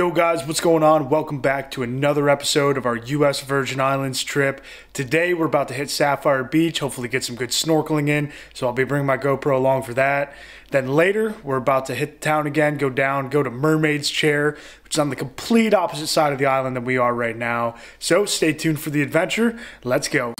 Yo guys, what's going on? Welcome back to another episode of our US Virgin Islands trip. Today we're about to hit Sapphire Beach, hopefully get some good snorkeling in, so I'll be bringing my GoPro along for that. Then later, we're about to hit town again, go down, go to Mermaid's Chair, which is on the complete opposite side of the island than we are right now. So stay tuned for the adventure. Let's go.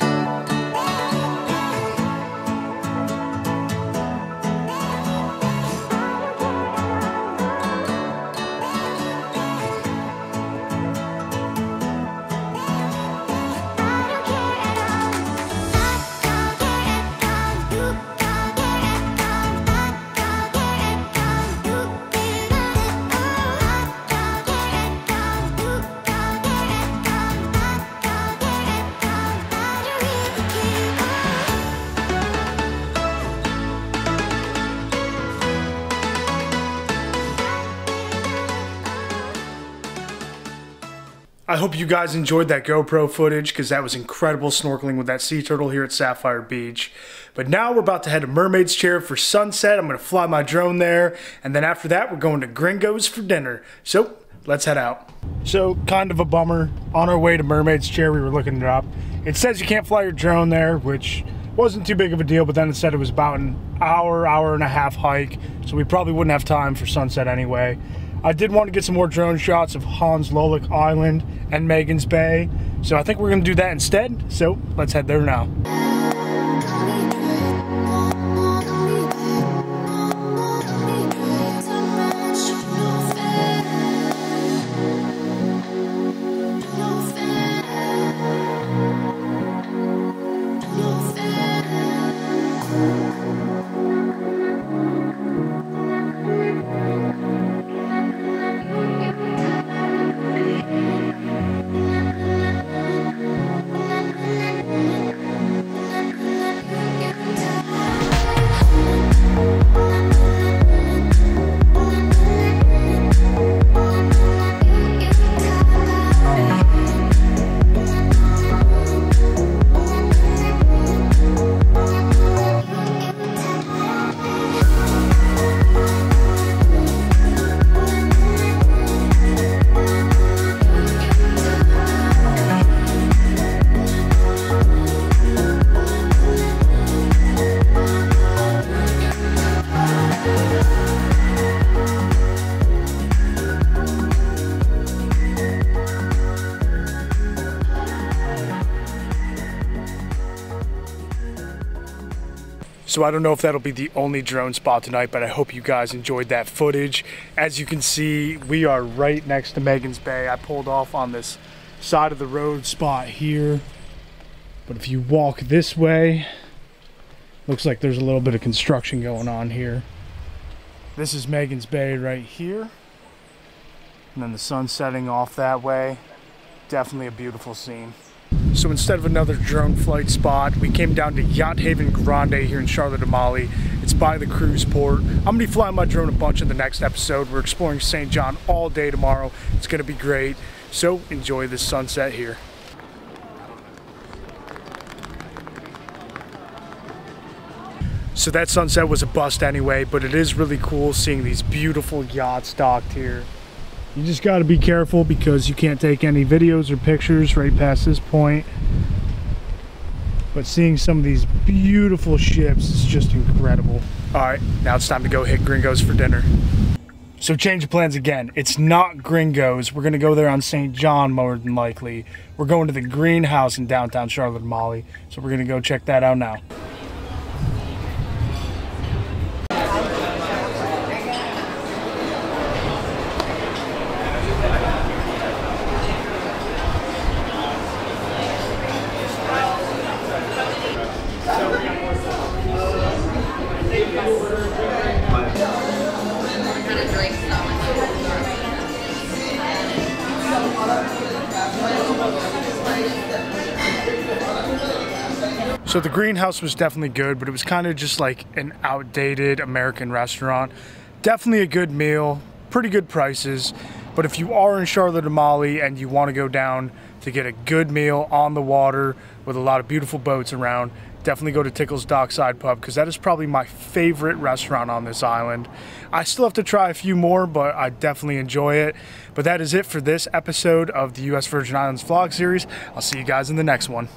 I hope you guys enjoyed that GoPro footage because that was incredible snorkeling with that sea turtle here at Sapphire Beach. But now we're about to head to Mermaid's Chair for sunset. I'm going to fly my drone there. And then after that, we're going to Gringo's for dinner. So let's head out. So kind of a bummer. On our way to Mermaid's Chair, we were looking it up. It says you can't fly your drone there, which wasn't too big of a deal, but then it said it was about an hour, hour and a half hike. So we probably wouldn't have time for sunset anyway. I did want to get some more drone shots of Hans Lollik Island and Magens Bay. So I think we're going to do that instead. So let's head there now. So I don't know if that'll be the only drone spot tonight, but I hope you guys enjoyed that footage. As you can see, we are right next to Magens Bay. I pulled off on this side of the road spot here. But if you walk this way, looks like there's a little bit of construction going on here. This is Magens Bay right here. And then the sun setting off that way. Definitely a beautiful scene. So instead of another drone flight spot, we came down to Yacht Haven Grande here in Charlotte Amalie. It's by the cruise port. I'm gonna be flying my drone a bunch in the next episode. We're exploring St. John all day tomorrow. It's gonna be great. So enjoy this sunset here. So that sunset was a bust anyway, but it is really cool seeing these beautiful yachts docked here. You just got to be careful because you can't take any videos or pictures right past this point. But seeing some of these beautiful ships is just incredible. All right, now it's time to go hit Gringos for dinner. So change of plans again. It's not Gringos. We're going to go there on St. John more than likely. We're going to the Greenhouse in downtown Charlotte Amalie. So we're going to go check that out now. So the greenhouse was definitely good, but it was kind of just like an outdated American restaurant. Definitely a good meal, pretty good prices, but if you are in Charlotte Amalie and you want to go down to get a good meal on the water with a lot of beautiful boats around, definitely go to Tickles Dockside Pub because that is probably my favorite restaurant on this island. I still have to try a few more, but I definitely enjoy it. But that is it for this episode of the U.S. Virgin Islands vlog series. I'll see you guys in the next one.